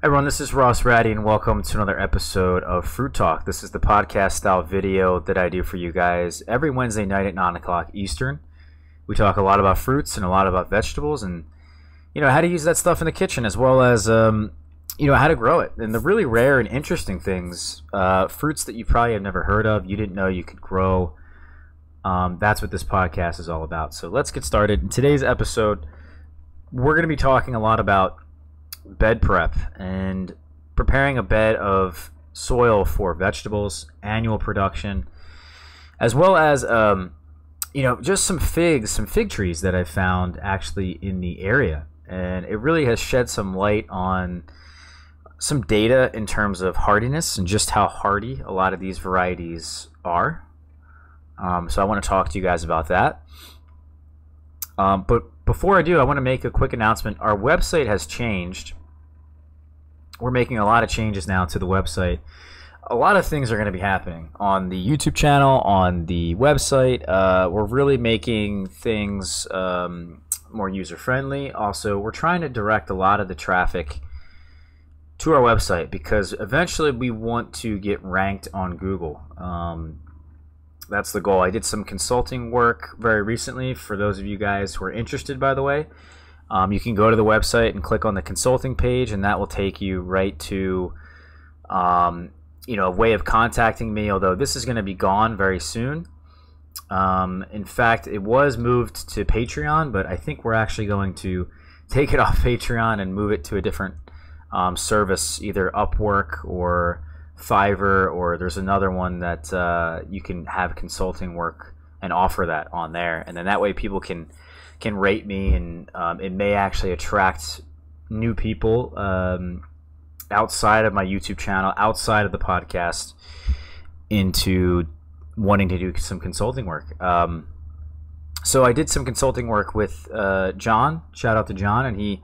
Everyone, this is Ross Raddi, and welcome to another episode of Fruit Talk. This is the podcast style video that I do for you guys every Wednesday night at 9 o'clock Eastern. We talk a lot about fruits and a lot about vegetables and, you know, how to use that stuff in the kitchen as well as, um, you know, how to grow it. And the really rare and interesting things, uh, fruits that you probably have never heard of, you didn't know you could grow. Um, that's what this podcast is all about. So let's get started. In today's episode, we're going to be talking a lot about bed prep and preparing a bed of soil for vegetables, annual production, as well as um, you know just some figs, some fig trees that I found actually in the area, and it really has shed some light on some data in terms of hardiness and just how hardy a lot of these varieties are. Um, so I want to talk to you guys about that. Um, but before I do, I want to make a quick announcement. Our website has changed we're making a lot of changes now to the website. A lot of things are going to be happening on the YouTube channel, on the website. Uh, we're really making things um, more user friendly. Also, we're trying to direct a lot of the traffic to our website because eventually we want to get ranked on Google. Um, that's the goal. I did some consulting work very recently for those of you guys who are interested, by the way. Um, you can go to the website and click on the consulting page, and that will take you right to um, you know a way of contacting me. Although this is going to be gone very soon. Um, in fact, it was moved to Patreon, but I think we're actually going to take it off Patreon and move it to a different um, service, either Upwork or Fiverr, or there's another one that uh, you can have consulting work and offer that on there, and then that way people can can rate me, and um, it may actually attract new people um, outside of my YouTube channel, outside of the podcast, into wanting to do some consulting work. Um, so I did some consulting work with uh, John. Shout out to John, and he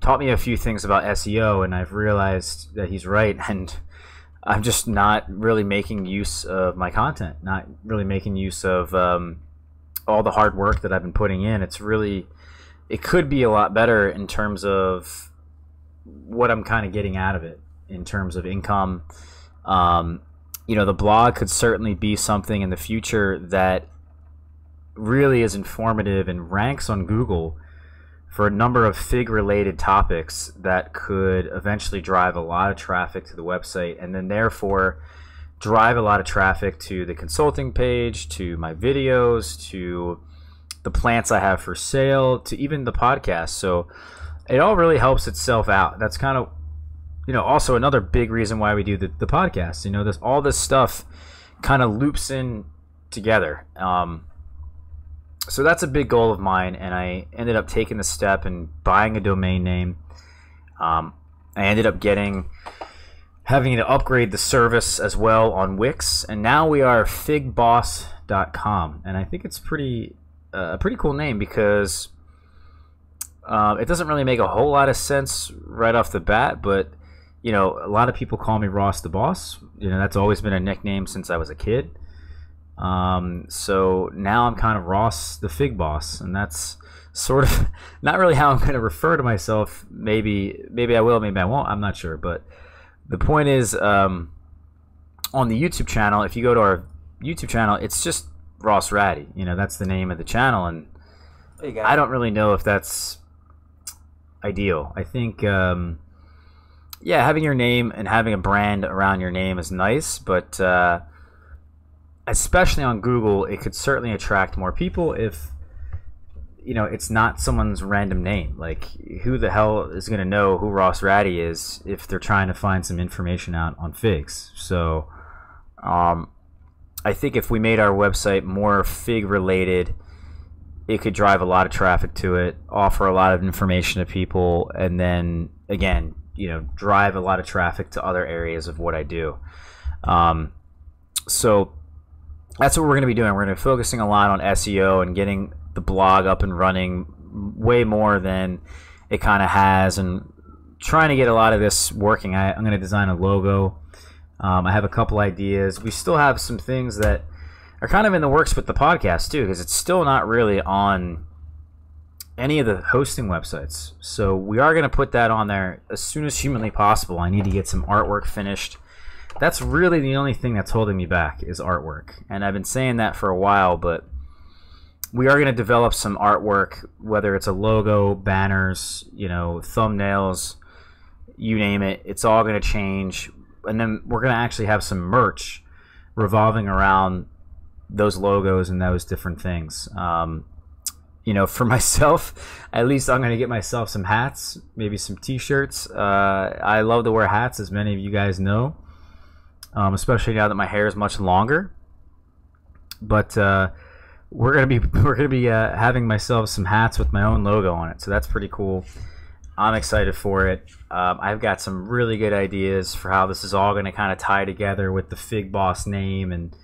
taught me a few things about SEO, and I've realized that he's right, and I'm just not really making use of my content, not really making use of um, all the hard work that I've been putting in, it's really it could be a lot better in terms of what I'm kind of getting out of it in terms of income. Um, you know, the blog could certainly be something in the future that really is informative and ranks on Google for a number of fig related topics that could eventually drive a lot of traffic to the website and then therefore drive a lot of traffic to the consulting page, to my videos, to the plants I have for sale, to even the podcast. So it all really helps itself out. That's kind of, you know, also another big reason why we do the, the podcast. You know, this all this stuff kind of loops in together. Um, so that's a big goal of mine, and I ended up taking the step and buying a domain name. Um, I ended up getting having to upgrade the service as well on Wix, and now we are figboss.com, and I think it's pretty uh, a pretty cool name because uh, it doesn't really make a whole lot of sense right off the bat, but you know, a lot of people call me Ross the Boss. You know, that's always been a nickname since I was a kid. Um, so now I'm kind of Ross the Fig Boss, and that's sort of not really how I'm going to refer to myself. Maybe, maybe I will, maybe I won't. I'm not sure, but the point is, um, on the YouTube channel, if you go to our YouTube channel, it's just Ross Raddi. You know, that's the name of the channel, and I don't really know if that's ideal. I think, um, yeah, having your name and having a brand around your name is nice, but uh, especially on Google, it could certainly attract more people if you know, it's not someone's random name. Like, who the hell is going to know who Ross Raddi is if they're trying to find some information out on figs? So, um, I think if we made our website more fig related, it could drive a lot of traffic to it, offer a lot of information to people, and then again, you know, drive a lot of traffic to other areas of what I do. Um, so that's what we're going to be doing. We're going to be focusing a lot on SEO and getting the blog up and running way more than it kind of has, and trying to get a lot of this working. I, am going to design a logo. Um, I have a couple ideas. We still have some things that are kind of in the works with the podcast too, because it's still not really on any of the hosting websites. So we are going to put that on there as soon as humanly possible. I need to get some artwork finished. That's really the only thing that's holding me back is artwork. And I've been saying that for a while, but we are going to develop some artwork, whether it's a logo, banners, you know, thumbnails, you name it. It's all going to change. And then we're going to actually have some merch revolving around those logos and those different things. Um, you know, for myself, at least I'm going to get myself some hats, maybe some t-shirts. Uh, I love to wear hats, as many of you guys know, um, especially now that my hair is much longer. But uh, we're gonna be we're gonna be uh, having myself some hats with my own logo on it, so that's pretty cool. I'm excited for it. Um, I've got some really good ideas for how this is all to kind of tie together with the Fig Boss name and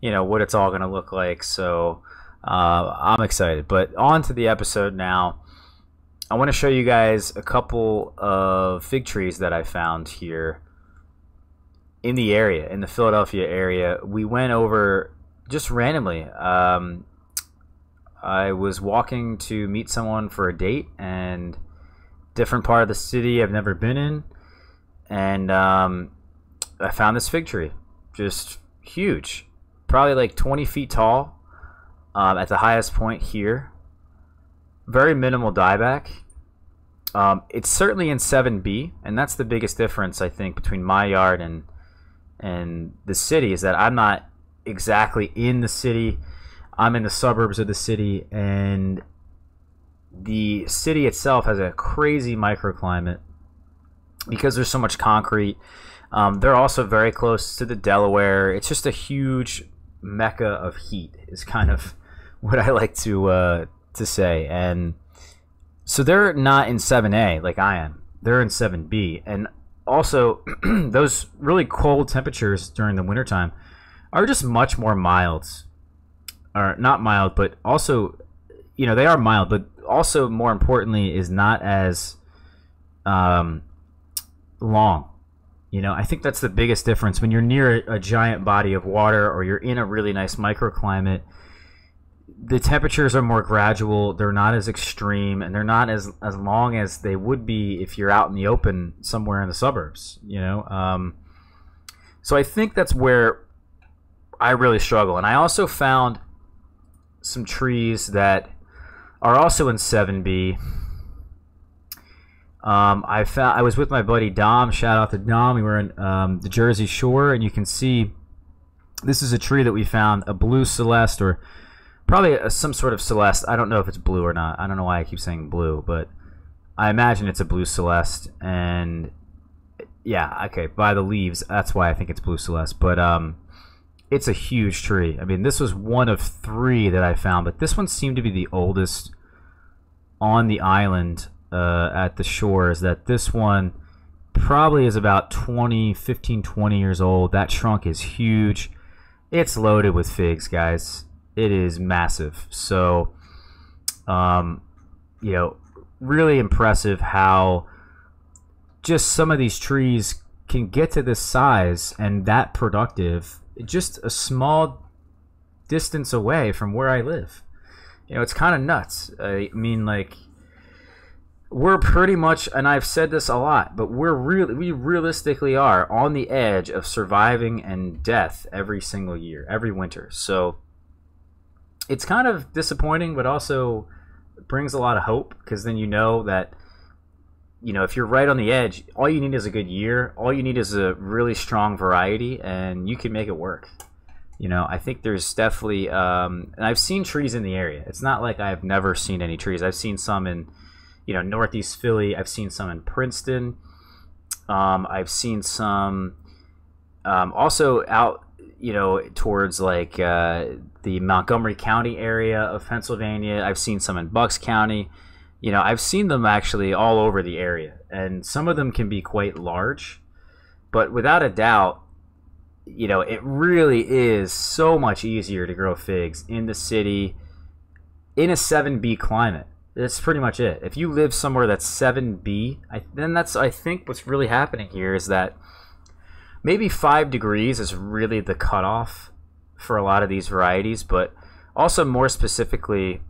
you know what it's all to look like. So uh, I'm excited. But on to the episode now. I want to show you guys a couple of fig trees that I found here in the area, in the Philadelphia area. We went over just randomly. Um, I was walking to meet someone for a date and different part of the city I've never been in, and um, I found this fig tree, just huge, probably like 20 feet tall, um, at the highest point here. Very minimal dieback. Um, it's certainly in 7B, and that's the biggest difference I think between my yard and and the city is that I'm not exactly in the city. I'm in the suburbs of the city, and the city itself has a crazy microclimate because there's so much concrete. Um, they're also very close to the Delaware. It's just a huge mecca of heat. Is kind of what I like to uh, to say. And so they're not in 7A like I am. They're in 7B. And also, those really cold temperatures during the wintertime are just much more mild. Or not mild, but also, you know, they are mild, but also more importantly is not as um, long. You know, I think that's the biggest difference when you're near a, a giant body of water or you're in a really nice microclimate. The temperatures are more gradual. They're not as extreme, and they're not as as long as they would be if you're out in the open somewhere in the suburbs. You know, um, so I think that's where I really struggle. And I also found some trees that are also in 7B. Um, I found I was with my buddy Dom. Shout out to Dom. We were in um, the Jersey Shore, and you can see this is a tree that we found, a blue celeste, or probably a, some sort of celeste. I don't know if it's blue or not. I don't know why I keep saying blue, but I imagine it's a blue celeste. And yeah, okay, by the leaves, that's why I think it's blue celeste. But um, it's a huge tree. I mean, this was one of three that I found, but this one seemed to be the oldest on the island uh, at the shores. That this one probably is about 20, 15, 20 years old. That trunk is huge. It's loaded with figs, guys. It is massive. So, um, you know, really impressive how just some of these trees can get to this size and that productive just a small distance away from where I live. You know, it's kind of nuts. I mean, like, we're pretty much, and I've said this a lot, but we're really, we realistically are on the edge of surviving and death every single year, every winter. So it's kind of disappointing, but also brings a lot of hope because then you know that you know, if you're right on the edge, all you need is a good year. All you need is a really strong variety, and you can make it work. You know, I think there's definitely, um, and I've seen trees in the area. It's not like I've never seen any trees. I've seen some in, you know, Northeast Philly. I've seen some in Princeton. Um, I've seen some um, also out, you know, towards like uh, the Montgomery County area of Pennsylvania. I've seen some in Bucks County you know, I've seen them actually all over the area, and some of them can be quite large, but without a doubt, you know, it really is so much easier to grow figs in the city in a 7B climate. That's pretty much it. If you live somewhere that's 7B, I, then that's, I think, what's really happening here is that maybe 5 degrees is really the cutoff for a lot of these varieties, but also more specifically,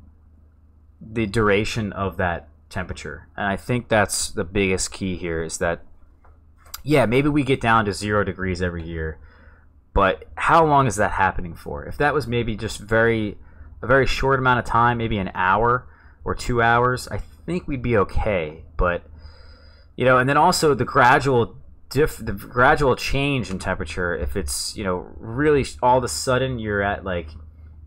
the duration of that temperature. And I think that's the biggest key here is that, yeah, maybe we get down to zero degrees every year, but how long is that happening for? If that was maybe just very, a very short amount of time, maybe an hour or two hours, I think we'd be okay. But, you know, and then also the gradual diff the gradual change in temperature if it's you know really all of a sudden you're at like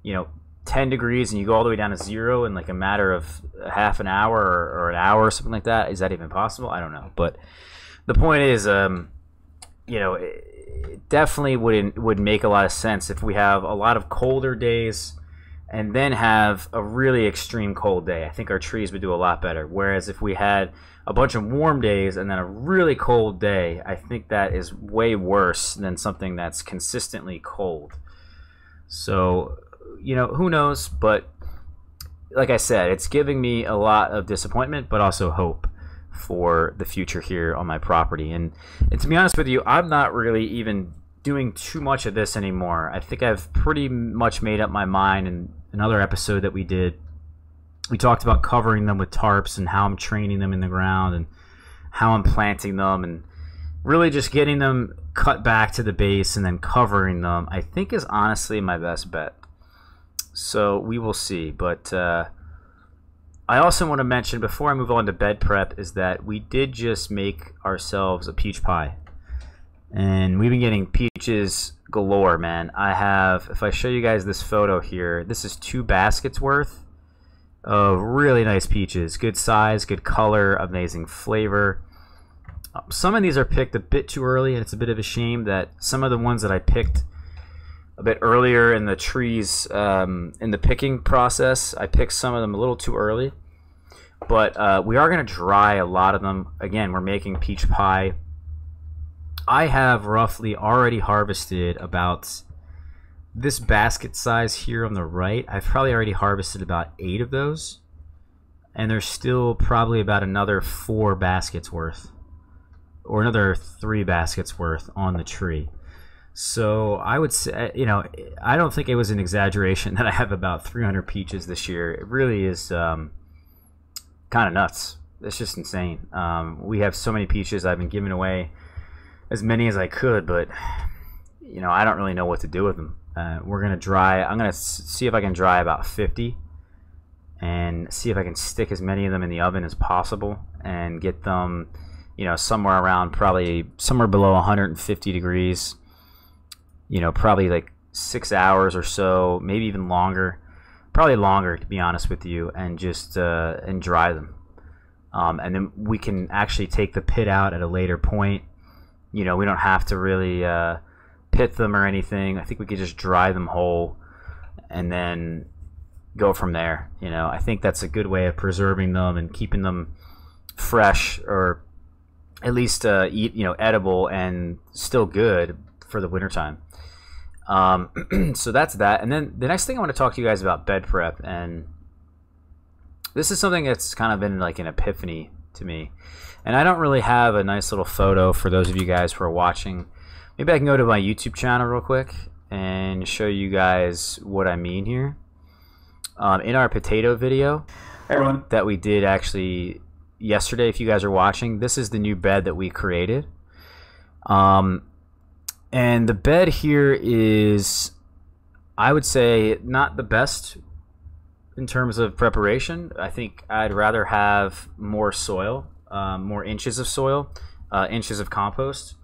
you know 10 degrees and you go all the way down to zero in like a matter of half an hour or, or an hour or something like that is that even possible? I don't know. But the point is um you know it, it definitely wouldn't would make a lot of sense if we have a lot of colder days and then have a really extreme cold day. I think our trees would do a lot better. Whereas if we had a bunch of warm days and then a really cold day i think that is way worse than something that's consistently cold so you know, who knows? But like I said, it's giving me a lot of disappointment, but also hope for the future here on my property. And, and to be honest with you, I'm not really even doing too much of this anymore. I think I've pretty much made up my mind. In another episode that we did, we talked about covering them with tarps and how I'm training them in the ground and how I'm planting them and really just getting them cut back to the base and then covering them. I think is honestly my best bet. So we will see. But uh, I also want to mention before I move on to bed prep is that we did just make ourselves a peach pie. And we've been getting peaches galore, man. I have, if I show you guys this photo here, this is two baskets worth of really nice peaches. Good size, good color, amazing flavor. Um, some of these are picked a bit too early, and it's a bit of a shame that some of the ones that I picked a bit earlier in the trees um, in the picking process. I picked some of them a little too early, but uh, we are going to dry a lot of them. Again, we're making peach pie. I have roughly already harvested about this basket size here on the right. I've probably already harvested about eight of those, and there's still probably about another four baskets worth, or another three baskets worth on the tree. So I would say, you know, I don't think it was an exaggeration that I have about 300 peaches this year. It really is um, kind of nuts. It's just insane. Um, we have so many peaches. I've been giving away as many as I could, but you know, I don't really know what to do with them. Uh, we're gonna dry. I'm gonna see if I can dry about 50, and see if I can stick as many of them in the oven as possible, and get them, you know, somewhere around probably somewhere below 150 degrees you know, probably like six hours or so, maybe even longer, probably longer to be honest with you, and just uh, and dry them. Um, and then we can actually take the pit out at a later point. You know, we don't have to really uh, pit them or anything. I think we could just dry them whole, and then go from there. You know, I think that's a good way of preserving them and keeping them fresh, or at least uh, eat you know edible and still good for the wintertime. Um, so that's that. And then the next thing I want to talk to you guys about bed prep, and this is something that's kind of been like an epiphany to me. And I don't really have a nice little photo for those of you guys who are watching. Maybe I can go to my YouTube channel real quick and show you guys what I mean here. Um, in our potato video everyone. that we did actually yesterday, if you guys are watching, this is the new bed that we created. Um, and the bed here is, I would say, not the best in terms of preparation. I think I'd rather have more soil, um, more inches of soil, uh, inches of compost.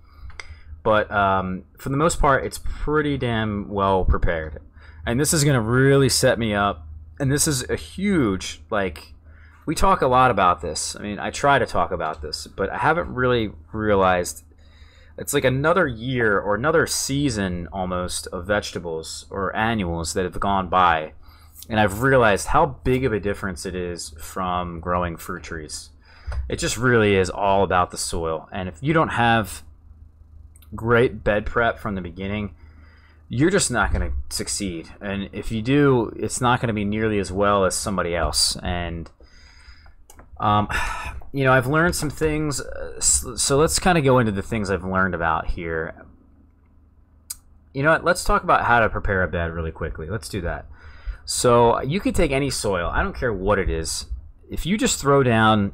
But um, for the most part, it's pretty damn well prepared. And this is going to really set me up. And this is a huge, like, we talk a lot about this. I mean, I try to talk about this, but I haven't really realized it's like another year or another season almost of vegetables or annuals that have gone by and i've realized how big of a difference it is from growing fruit trees it just really is all about the soil and if you don't have great bed prep from the beginning you're just not going to succeed and if you do it's not going to be nearly as well as somebody else and um, you know, I've learned some things. Uh, so let's kind of go into the things I've learned about here. You know what? Let's talk about how to prepare a bed really quickly. Let's do that. So you could take any soil. I don't care what it is. If you just throw down,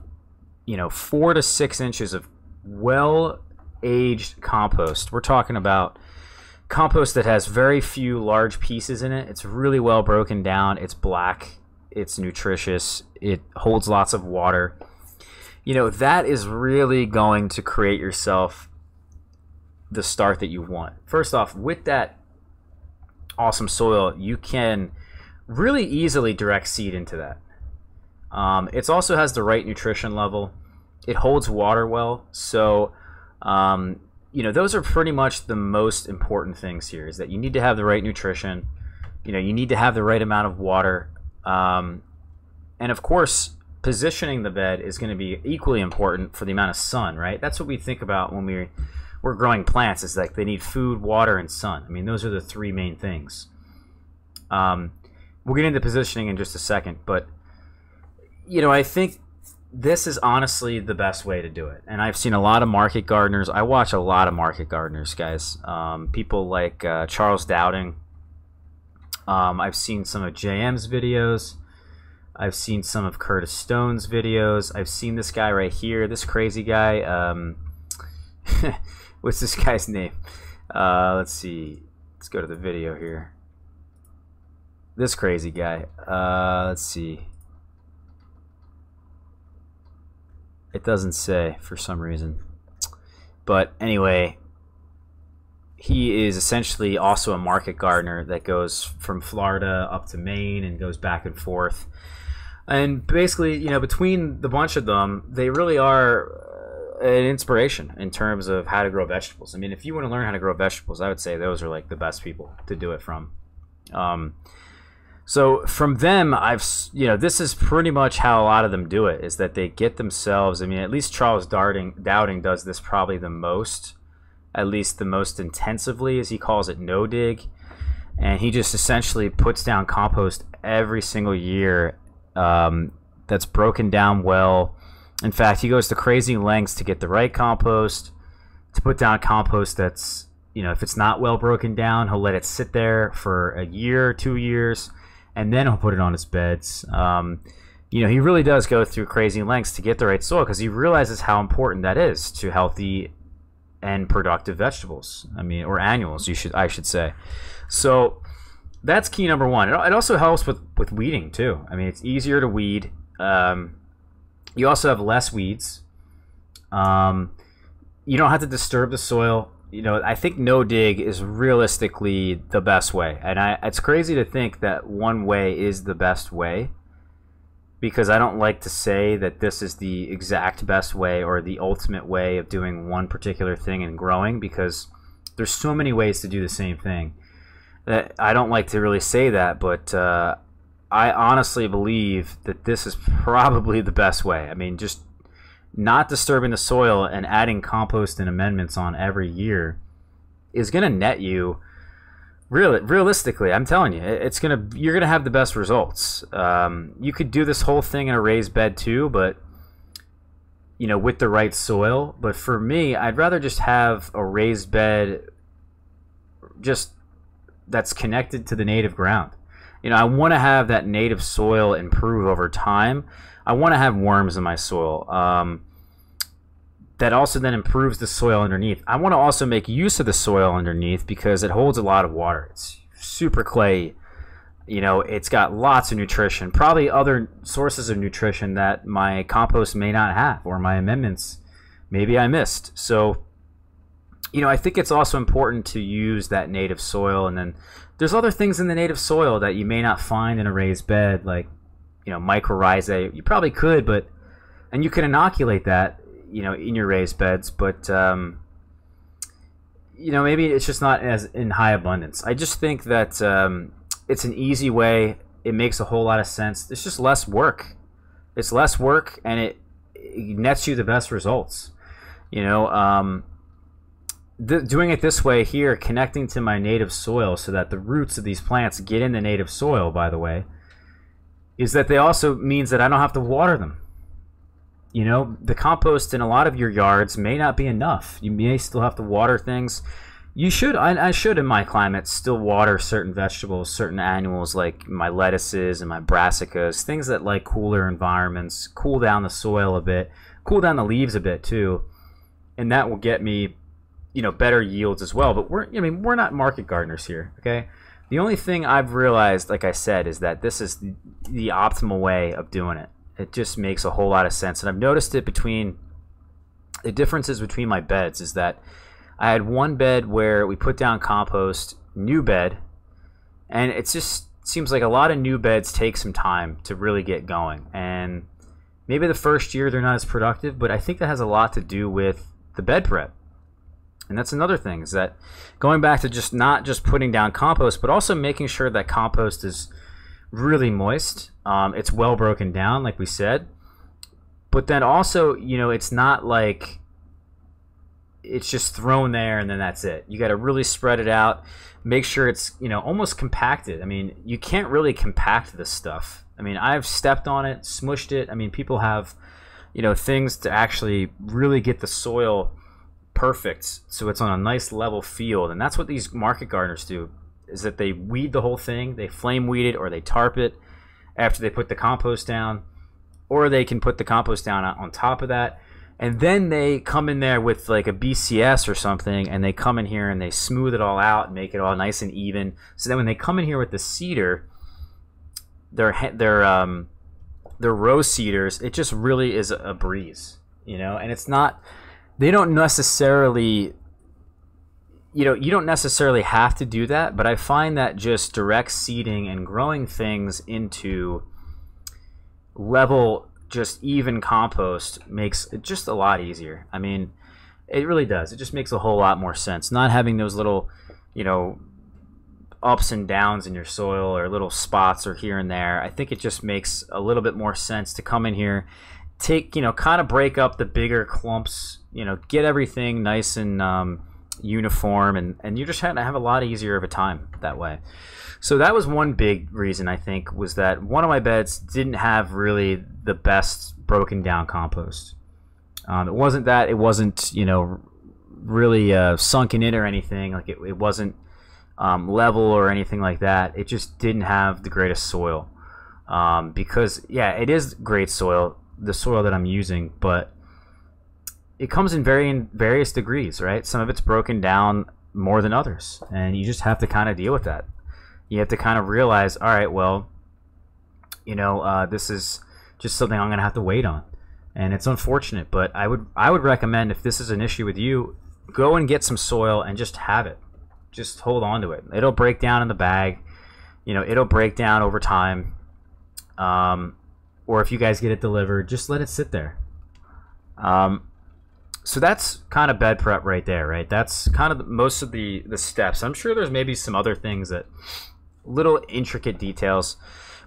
you know, four to six inches of well aged compost, we're talking about compost that has very few large pieces in it. It's really well broken down. It's black. It's nutritious. It holds lots of water. You know, that is really going to create yourself the start that you want. First off, with that awesome soil, you can really easily direct seed into that. Um, it also has the right nutrition level. It holds water well. So, um, you know, those are pretty much the most important things here is that you need to have the right nutrition. You know, you need to have the right amount of water. Um, and of course, positioning the bed is going to be equally important for the amount of sun, right? That's what we think about when we we're growing plants is like they need food, water, and sun. I mean, those are the three main things. Um, we'll get into positioning in just a second, but you know, I think this is honestly the best way to do it. And I've seen a lot of market gardeners. I watch a lot of market gardeners, guys. Um, people like uh, Charles Dowding. Um, I've seen some of JM's videos. I've seen some of Curtis Stone's videos. I've seen this guy right here, this crazy guy. Um, what's this guy's name? Uh, let's see. Let's go to the video here. This crazy guy. Uh, let's see. It doesn't say for some reason. But anyway, he is essentially also a market gardener that goes from Florida up to Maine and goes back and forth. And basically, you know, between the bunch of them, they really are uh, an inspiration in terms of how to grow vegetables. I mean, if you want to learn how to grow vegetables, I would say those are like the best people to do it from. Um, so from them, I've you know this is pretty much how a lot of them do it is that they get themselves. I mean, at least Charles Dowding does this probably the most, at least the most intensively, as he calls it, no dig, and he just essentially puts down compost every single year. Um, that's broken down well. In fact, he goes to crazy lengths to get the right compost, to put down compost that's you know if it's not well broken down, he'll let it sit there for a year, two years and then he'll put it on his beds. Um, you know, he really does go through crazy lengths to get the right soil because he realizes how important that is to healthy and productive vegetables. I mean, or annuals, you should I should say. So that's key number one. It, also helps with with weeding too. I mean, it's easier to weed. Um, you also have less weeds. Um, you don't have to disturb the soil you know, I think no dig is realistically the best way. And I, it's crazy to think that one way is the best way because I don't like to say that this is the exact best way or the ultimate way of doing one particular thing and growing because there's so many ways to do the same thing. That I don't like to really say that, but uh, I honestly believe that this is probably the best way. I mean, just not disturbing the soil and adding compost and amendments on every year is going to net you really realistically i'm telling you it's going to you're going to have the best results. Um, you could do this whole thing in a raised bed too but you know with the right soil. But for me i'd rather just have a raised bed just that's connected to the native ground. You know i want to have that native soil improve over time I want to have worms in my soil. Um, that also then improves the soil underneath. I want to also make use of the soil underneath because it holds a lot of water. It's super clay. You know, it's got lots of nutrition, probably other sources of nutrition that my compost may not have or my amendments maybe I missed. So, you know, I think it's also important to use that native soil and then there's other things in the native soil that you may not find in a raised bed like you know mycorrhizae. You probably could, but and you can inoculate that you know in your raised beds, but um, you know maybe it's just not as in high abundance. I just think that um, it's an easy way. It makes a whole lot of sense. It's just less work. It's less work, and it, it nets you the best results. You know, um, th- doing it this way here, connecting to my native soil, so that the roots of these plants get in the native soil. By the way, is that they also means that I don't have to water them. You know, the compost in a lot of your yards may not be enough. You may still have to water things. You should. I, I, should in my climate still water certain vegetables, certain annuals like my lettuces and my brassicas, things that like cooler environments, cool down the soil a bit, cool down the leaves a bit too, and that will get me, you know, better yields as well. But we're, I mean, we're not market gardeners here, okay? The only thing I've realized, like I said, is that this is the, optimal way of doing it. It just makes a whole lot of sense, and I've noticed it between the differences between my beds is that I had one bed where we put down compost, new bed, and it just seems like a lot of new beds take some time to really get going. And maybe the first year they're not as productive, but I think that has a lot to do with the bed prep. And that's another thing is that going back to just not just putting down compost, but also making sure that compost is really moist. Um, it's well broken down, like we said. But then also, you know, it's not like it's just thrown there and then that's it. You got to really spread it out. Make sure it's you know almost compacted. I mean, you can't really compact this stuff. I mean, I've stepped on it, smushed it. I mean, people have you know things to actually really get the soil perfect so it's on a nice level field and that's what these market gardeners do is that they weed the whole thing they flame weed it or they tarp it after they put the compost down or they can put the compost down on top of that and then they come in there with like a BCS or something, and they come in here and they smooth it all out and make it all nice and even. So then when they come in here with the seeder their their um their row seeders it just really is a breeze, you know. And it's not they don't necessarily you know you don't necessarily have to do that but i find that just direct seeding and growing things into level just even compost makes it just a lot easier. I mean, it really does. It just makes a whole lot more sense. Not having those little, you know, ups and downs in your soil or little spots or here and there. I think it just makes a little bit more sense to come in here, take, you know, kind of break up the bigger clumps, you know, get everything nice and um, uniform, and, and you just have to have a lot easier of a time that way. So that was one big reason I think was that one of my beds didn't have really the best broken down compost. Um, it wasn't that it wasn't you know really uh, sunken in or anything like it, it wasn't um, level or anything like that. It just didn't have the greatest soil um, because yeah, it is great soil, the soil that I'm using, but it comes in varying various degrees, right? Some of it's broken down more than others, and you just have to kind of deal with that you have to kind of realize, all right, well, you know, uh, this is just something I'm going to have to wait on, and it's unfortunate. But I would I would recommend if this is an issue with you, go and get some soil and just have it. Just hold on to it. It'll break down in the bag. You know, it'll break down over time. Um, or if you guys get it delivered, just let it sit there. Um, so that's kind of bed prep right there, right? That's kind of the, most of the the steps. I'm sure there's maybe some other things that little intricate details.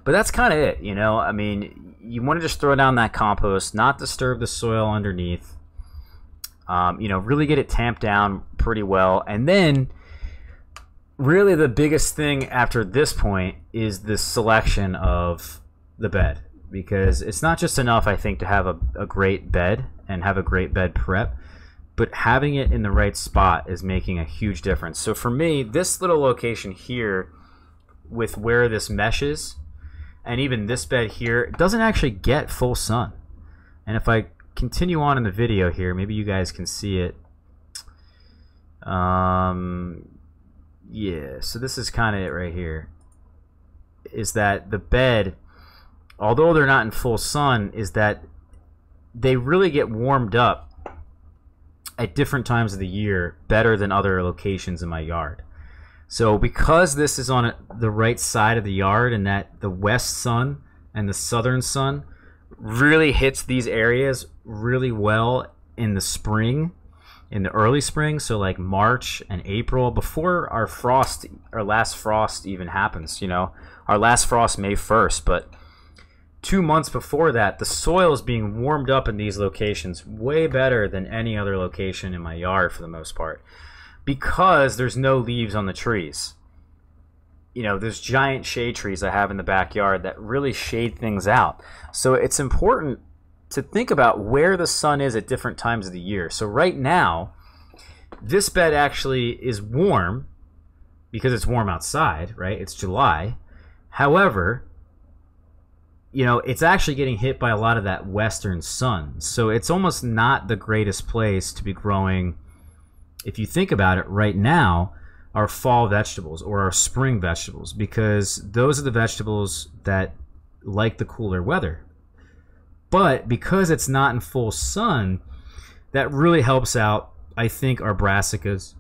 But that's kind of it, you know. I mean, you want to just throw down that compost, not disturb the soil underneath. Um, you know, really get it tamped down pretty well, and then really the biggest thing after this point is the selection of the bed because it's not just enough, I think, to have a, a great bed and have a great bed prep, but having it in the right spot is making a huge difference. So for me, this little location here with where this meshes and even this bed here doesn't actually get full sun. And if I continue on in the video here, maybe you guys can see it. Um, yeah, so this is kind of it right here. Is that the bed, although they're not in full sun, is that they really get warmed up at different times of the year better than other locations in my yard. So because this is on the right side of the yard and that the west sun and the southern sun really hits these areas really well in the spring, in the early spring, so like March and April before our frost our last frost even happens, you know. Our last frost May 1st, but 2 months before that, the soil is being warmed up in these locations way better than any other location in my yard for the most part because there's no leaves on the trees. You know, there's giant shade trees I have in the backyard that really shade things out. So it's important to think about where the sun is at different times of the year. So right now, this bed actually is warm because it's warm outside, right? It's July. However, you know, it's actually getting hit by a lot of that western sun. So it's almost not the greatest place to be growing, if you think about it right now, our fall vegetables or our spring vegetables, because those are the vegetables that like the cooler weather. But because it's not in full sun, that really helps out, I think, our brassicas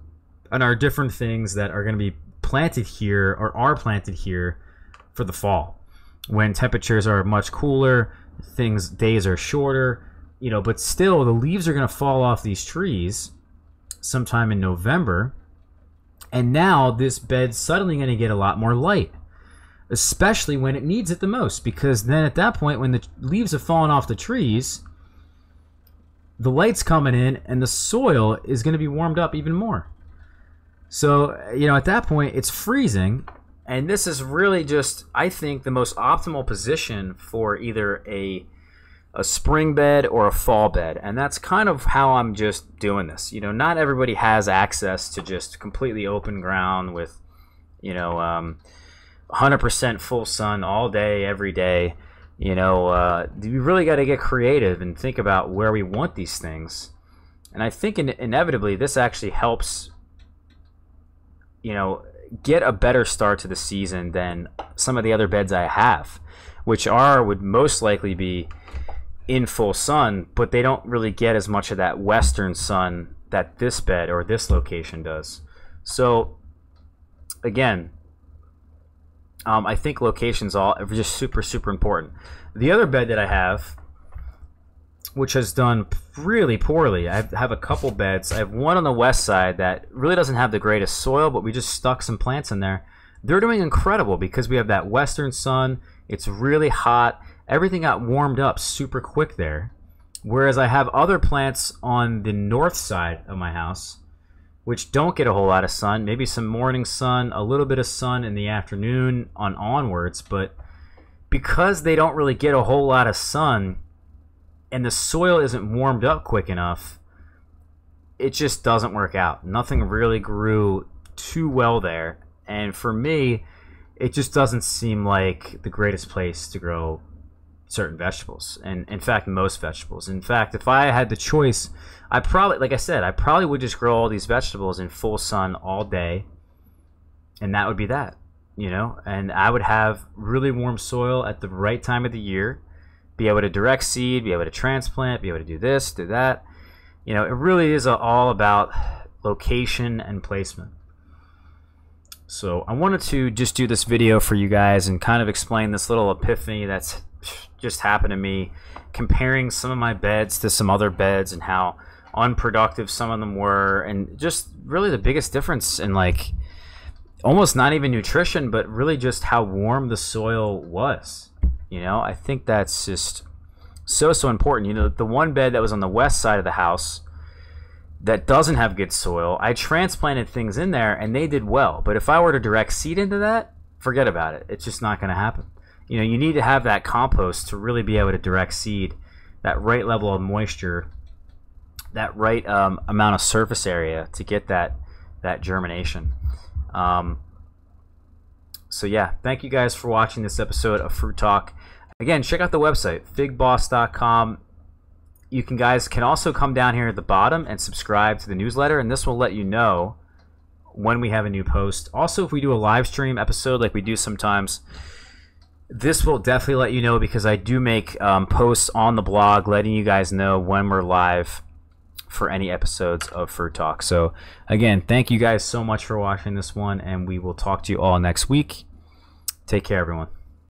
and our different things that are going to be planted here or are planted here for the fall when temperatures are much cooler, things days are shorter, you know, but still the leaves are going to fall off these trees sometime in November. And now this bed's suddenly going to get a lot more light, especially when it needs it the most because then at that point when the leaves have fallen off the trees, the light's coming in and the soil is going to be warmed up even more. So, you know, at that point it's freezing and this is really just, I think, the most optimal position for either a a spring bed or a fall bed. And that's kind of how I'm just doing this. You know, not everybody has access to just completely open ground with, you know, um, 100% full sun all day, every day. You know, uh, you really got to get creative and think about where we want these things. And I think in- inevitably this actually helps, you know, get a better start to the season than some of the other beds I have, which are would most likely be in full sun, but they don't really get as much of that western sun that this bed or this location does. So again, um, I think locations all are just super super important. The other bed that I have which has done really poorly. I have a couple beds. I have one on the west side that really doesn't have the greatest soil, but we just stuck some plants in there. They're doing incredible because we have that western sun. It's really hot. Everything got warmed up super quick there. Whereas I have other plants on the north side of my house, which don't get a whole lot of sun. Maybe some morning sun, a little bit of sun in the afternoon on onwards. But because they don't really get a whole lot of sun, and the soil isn't warmed up quick enough, it just doesn't work out. Nothing really grew too well there. And for me, it just doesn't seem like the greatest place to grow certain vegetables. And in fact, most vegetables. In fact, if I had the choice, I probably, like I said, I probably would just grow all these vegetables in full sun all day. And that would be that, you know? And I would have really warm soil at the right time of the year be able to direct seed, be able to transplant, be able to do this, do that. You know, it really is all about location and placement. So I wanted to just do this video for you guys and kind of explain this little epiphany that's just happened to me, comparing some of my beds to some other beds and how unproductive some of them were, and just really the biggest difference in like almost not even nutrition, but really just how warm the soil was. You know, I think that's just so so important. You know, the one bed that was on the west side of the house that doesn't have good soil, I transplanted things in there and they did well. But if I were to direct seed into that, forget about it. It's just not going to happen. You know, you need to have that compost to really be able to direct seed, that right level of moisture, that right um, amount of surface area to get that that germination. Um, so yeah, thank you guys for watching this episode of Fruit Talk. Again, check out the website, figboss.com. You can guys can also come down here at the bottom and subscribe to the newsletter, and this will let you know when we have a new post. Also, if we do a live stream episode like we do sometimes, this will definitely let you know because I do make um, posts on the blog letting you guys know when we're live for any episodes of Fruit Talk. So, again, thank you guys so much for watching this one, and we will talk to you all next week. Take care, everyone.